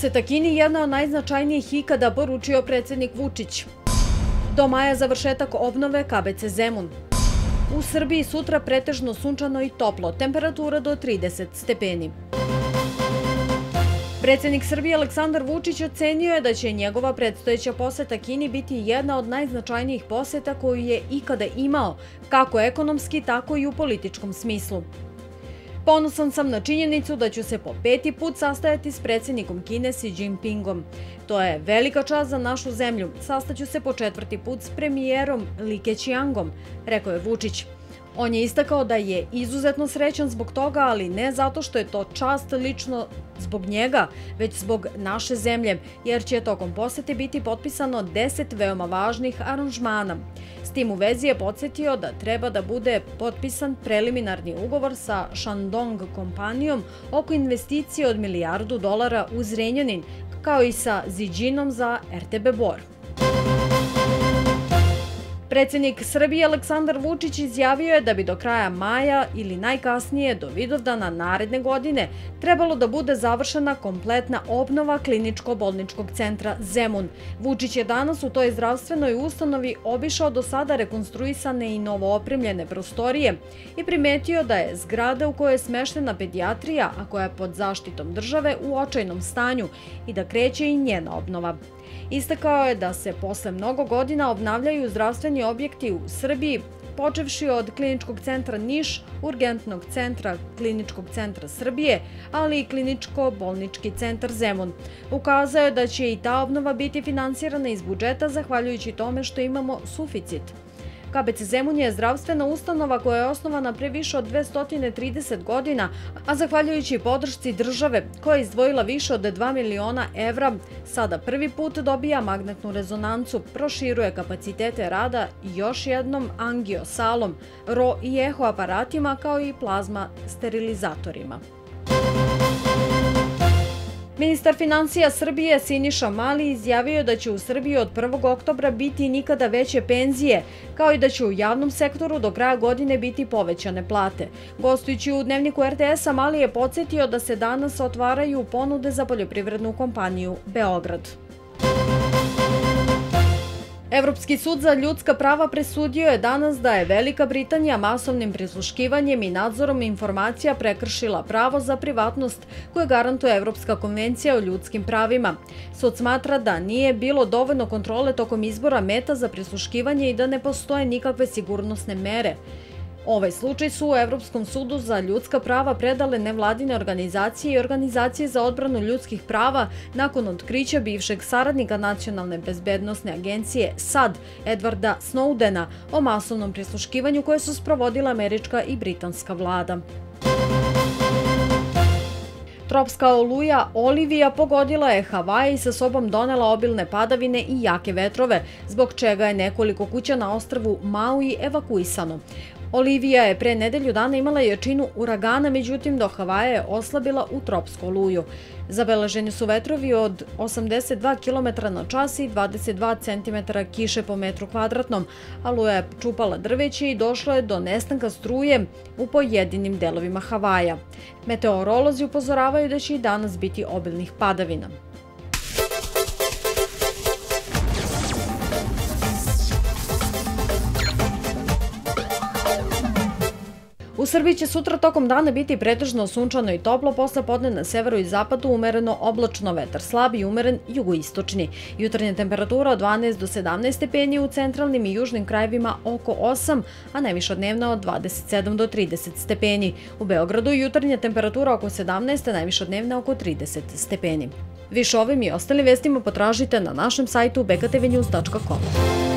Poseta Kini jedna od najznačajnijih ikada poručio predsednik Vučić. Do maja završetak obnove KBC Zemun. U Srbiji sutra pretežno sunčano i toplo, temperatura do 30 stepeni. Predsednik Srbije Aleksandar Vučić ocenio je da će njegova predstojeća poseta Kini biti jedna od najznačajnijih poseta koju je ikada imao, kako ekonomski, tako i u političkom smislu. Ponosan sam na činjenicu da ću se po peti put sastajati s predsednikom Kine Xi Jinpingom. To je velika čast za našu zemlju. Sastaću se po četvrti put s premijerom Li Keqiangom, rekao je Vučić. On je istakao da je izuzetno srećan zbog toga, ali ne zato što je to čast lično zbog njega, već zbog naše zemlje, jer će tokom posete biti potpisano 10 veoma važnih aranžmana. S tim u vezi je podsjetio da treba da bude potpisan preliminarni ugovor sa Shandong kompanijom oko investicije od milijardu dolara u Zrenjanin, kao i sa Ziđinom za RTB Bor. Predsednik Srbije Aleksandar Vučić izjavio je da bi do kraja maja ili najkasnije do Vidovdana naredne godine trebalo da bude završena kompletna obnova kliničko-bolničkog centra Zemun. Vučić je danas u toj zdravstvenoj ustanovi obišao do sada rekonstruisane i novoopremljene prostorije i primetio da je zgrada u kojoj je smeštena pedijatrija, a koja je pod zaštitom države, u očajnom stanju i da kreće i njena obnova. Istakao je da se posle mnogo godina obnavljaju zdravstveni objekti u Srbiji, počevši od Kliničkog centra Niš, Urgentnog centra Kliničkog centra Srbije, ali i Kliničko-bolnički centar Zemun. Ukazao je da će i ta obnova biti finansirana iz budžeta zahvaljujući tome što imamo suficit. KBC Zemun je zdravstvena ustanova koja je osnovana pre više od 230 godina, a zahvaljujući podršci države koja je izdvojila više od 2 miliona evra, sada prvi put dobija magnetnu rezonancu, proširuje kapacitete rada još jednom angiosalom, ro i eho aparatima kao i plazma sterilizatorima. Ministar financija Srbije Siniša Mali izjavio da će u Srbiji od 1. oktobra biti nikada veće penzije, kao i da će u javnom sektoru do kraja godine biti povećane plate. Gostujući u dnevniku RTS-a Mali je podsjetio da se danas otvaraju ponude za poljoprivrednu kompaniju Beograd. Evropski sud za ljudska prava presudio je danas da je Velika Britanija masovnim prisluškivanjem i nadzorom informacija prekršila pravo za privatnost koje garantuje Evropska konvencija o ljudskim pravima. Sud smatra da nije bilo dovoljno kontrole tokom izbora meta za prisluškivanje i da ne postoje nikakve sigurnosne mere. Ovaj slučaj su u Evropskom sudu za ljudska prava predale nevladine organizacije i organizacije za odbranu ljudskih prava nakon otkrića bivšeg saradnika Nacionalne bezbednostne agencije SAD, Edvarda Snowdena, o masovnom prisluškivanju koje su sprovodila američka i britanska vlada. Tropska oluja Olivija pogodila je Havaje i sa sobom donela obilne padavine i jake vetrove, zbog čega je nekoliko kuća na ostrvu Maui evakuisano. Olivija je pre nedelju dana imala jačinu uragana, međutim do Havaja je oslabila u tropsku oluju. Zabeleženi su vetrovi od 82 km na čas i 22 cm kiše po metru kvadratnom. Aluja je čupala drveće i došlo je do nestanka struje u pojedinim delovima Havaja. Meteorolozi upozoravaju da će i danas biti obilnih padavina. U Srbiji će sutra tokom dana biti pretežno sunčano i toplo, posle podne na severu i zapadu umereno oblačno vetar slab i umeren jugoistočni. Jutarnja temperatura od 12 do 17 stepeni u centralnim i južnim krajevima oko 8, a najviša dnevna od 27 do 30 stepeni. U Beogradu jutarnja temperatura oko 17, a najviša dnevna oko 30 stepeni. Više ovim i ostalim vestima potražite na našem sajtu bktvnews.com.